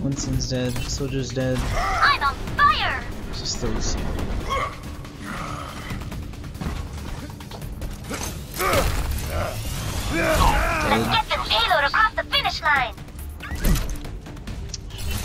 Winston's dead. Soldier's dead. I'm on fire! Just those. Dead.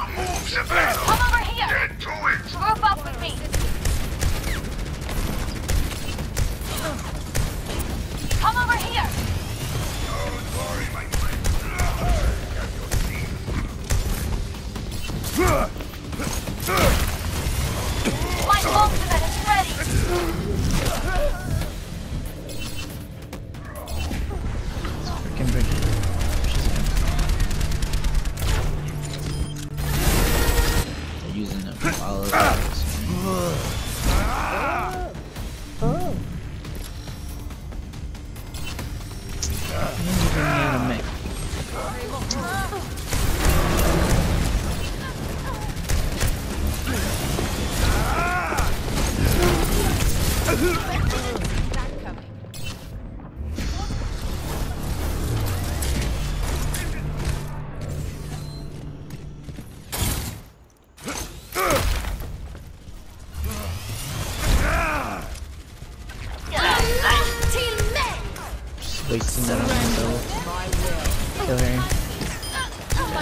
Our duty is to move battle. Come over here! Get to it! Group up with me! Come over here! Don't worry, my friend. My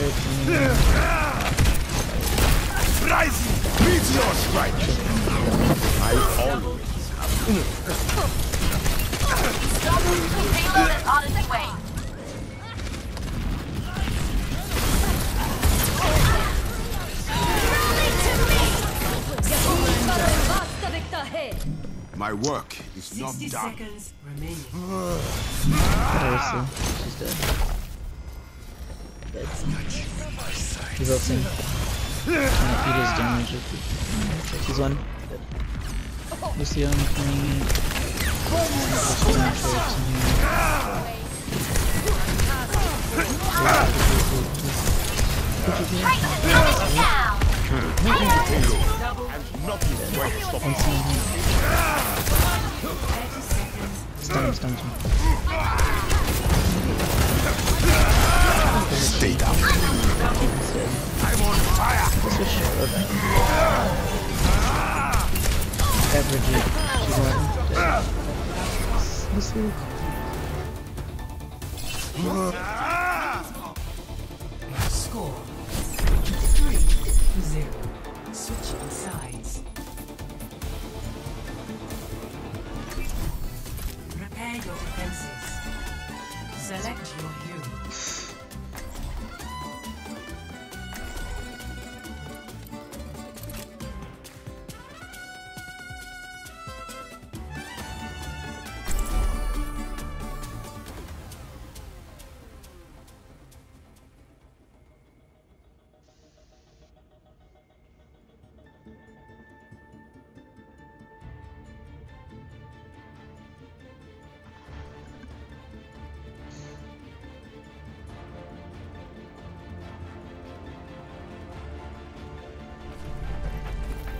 13. Rising your strike. I always Payload is. My work is not done. Remaining. Ah, she's dead. Dead. He's ulting. Trying to eat his damage. with it. He's one. On the thing. Just penetrates in She's one. Dead. Score.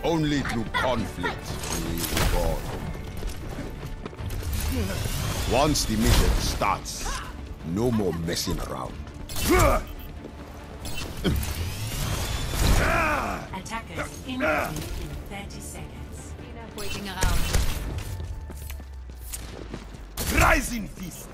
Only through conflict will we evolve. Once the mission starts, no more messing around. Attackers incoming in 30 seconds. Waiting around. Rising fist.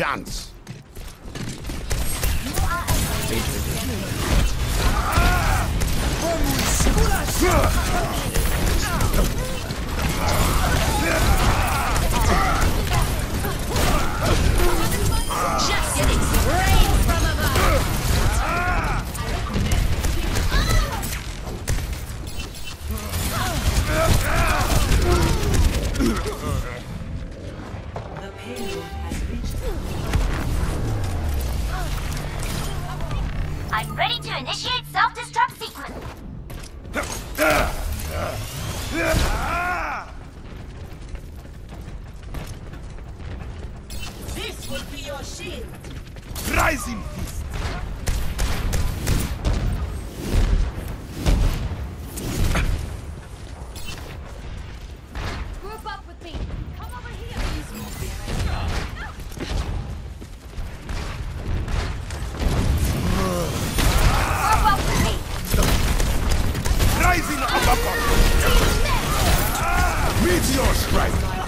Chance. Your shield. Group up with me. Come over here. Group up with me. Rising uppercut. Meteor strike!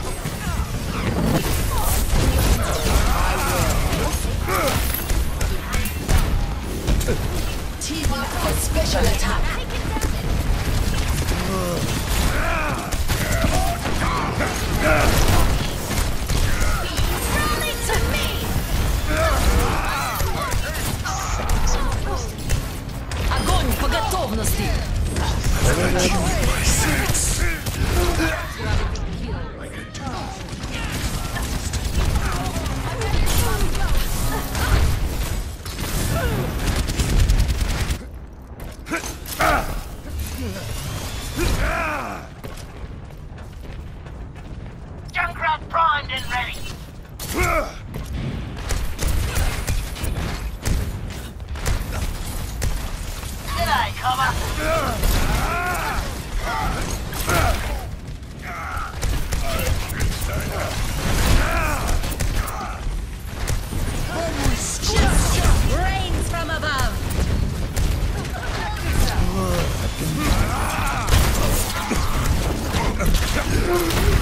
Come on.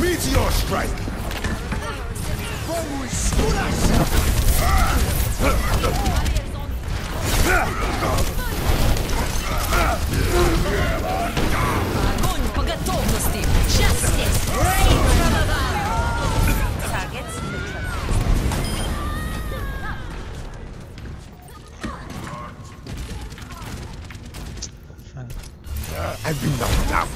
Meteor strike! I've been knocked out.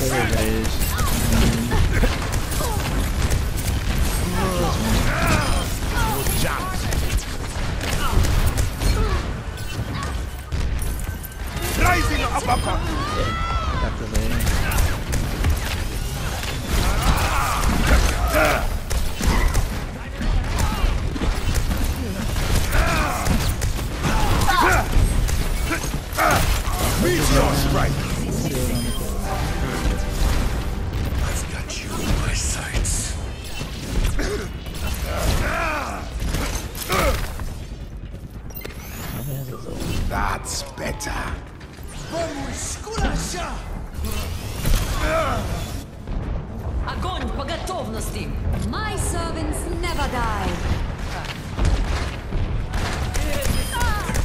There it is.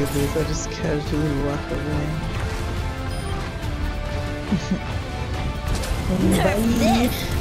at this, I just casually walk away. Nerf this!